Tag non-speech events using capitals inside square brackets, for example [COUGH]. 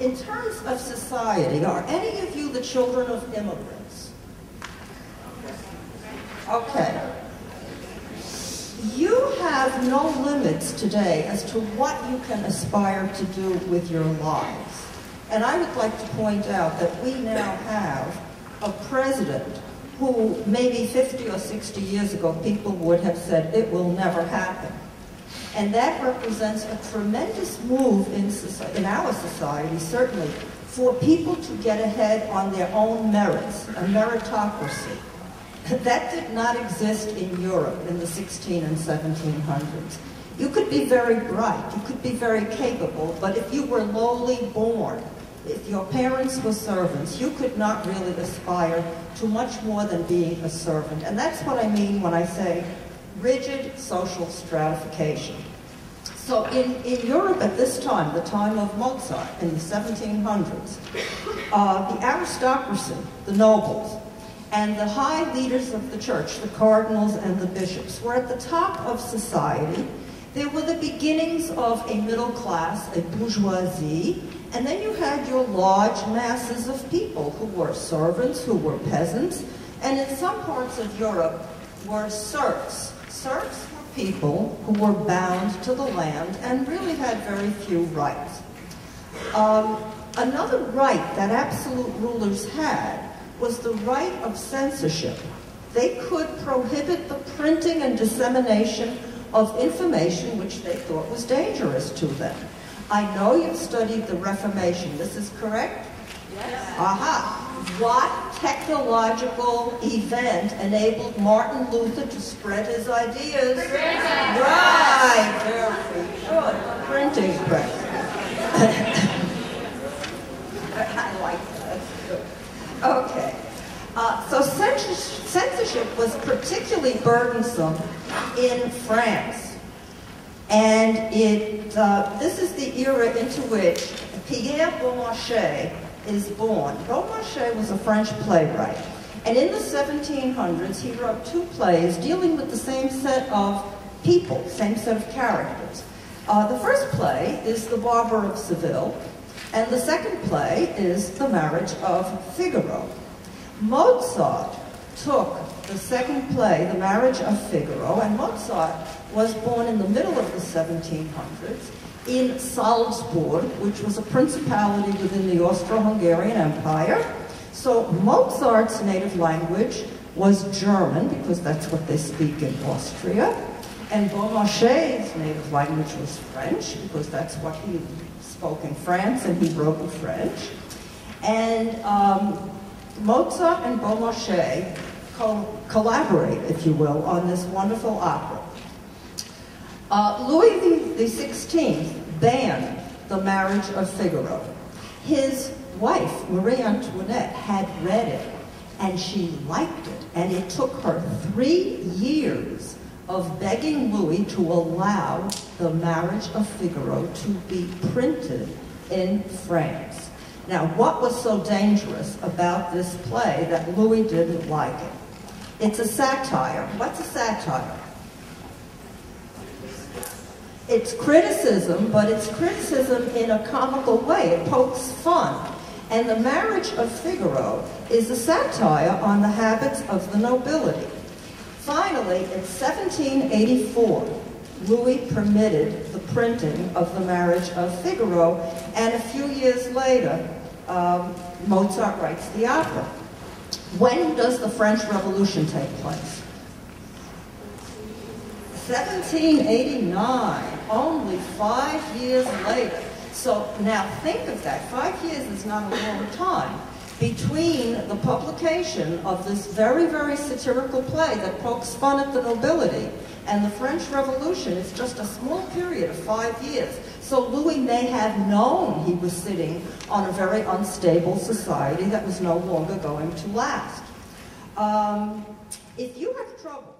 in terms of society, are any of you the children of immigrants? Okay. You have no limits today as to what you can aspire to do with your lives. And I would like to point out that we now have a president who maybe 50 or 60 years ago people would have said it will never happen. And that represents a tremendous move in, society, in our society, certainly, for people to get ahead on their own merits, a meritocracy. [LAUGHS] That did not exist in Europe in the 16 and 1700s. You could be very bright, you could be very capable, but if you were lowly born, if your parents were servants, you could not really aspire to much more than being a servant. And that's what I mean when I say rigid social stratification. So in, in Europe at this time, the time of Mozart in the 1700s, uh, the aristocracy, the nobles, and the high leaders of the church, the cardinals and the bishops, were at the top of society. There were the beginnings of a middle class, a bourgeoisie, and then you had your large masses of people who were servants, who were peasants, and in some parts of Europe were serfs. Serfs were people who were bound to the land and really had very few rights. Um, another right that absolute rulers had was the right of censorship. They could prohibit the printing and dissemination of information which they thought was dangerous to them. I know you've studied the Reformation. This is correct? Yes. Aha. What technological event enabled Martin Luther to spread his ideas? Right. Very good. Printing press. [COUGHS] I like that. Okay. Uh, so censorship was particularly burdensome in France. And it, uh, this is the era into which Pierre Beaumarchais is born. Beaumarchais was a French playwright. And in the 1700s, he wrote two plays dealing with the same set of people, same set of characters. Uh, the first play is The Barber of Seville, and the second play is The Marriage of Figaro. Mozart took the second play, The Marriage of Figaro, and Mozart was born in the middle of the 1700s in Salzburg, which was a principality within the Austro-Hungarian Empire. So Mozart's native language was German, because that's what they speak in Austria. And Beaumarchais' native language was French, because that's what he spoke in France, and he wrote in French. And um, Mozart and Beaumarchais co collaborate, if you will, on this wonderful opera. Uh, Louis the, XVI banned the marriage of Figaro. His wife, Marie Antoinette, had read it, and she liked it, and it took her three years of begging Louis to allow the marriage of Figaro to be printed in France. Now, what was so dangerous about this play that Louis didn't like it? It's a satire. What's a satire? It's criticism, but it's criticism in a comical way. It pokes fun. And the marriage of Figaro is a satire on the habits of the nobility. Finally, in 1784, Louis permitted the printing of the marriage of Figaro, and a few years later, um, Mozart writes the opera. When does the French Revolution take place? 1789, only five years later. So now think of that. Five years is not a long time between the publication of this very, very satirical play that pokes fun at the nobility and the French Revolution. It's just a small period of five years. So Louis may have known he was sitting on a very unstable society that was no longer going to last. Um, if you have trouble